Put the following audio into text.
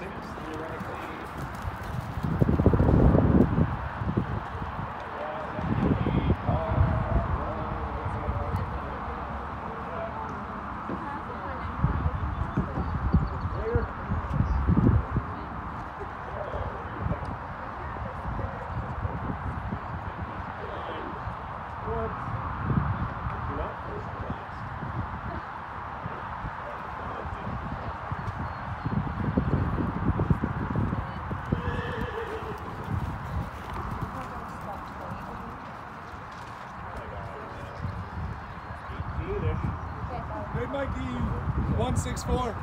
six Mikey 164.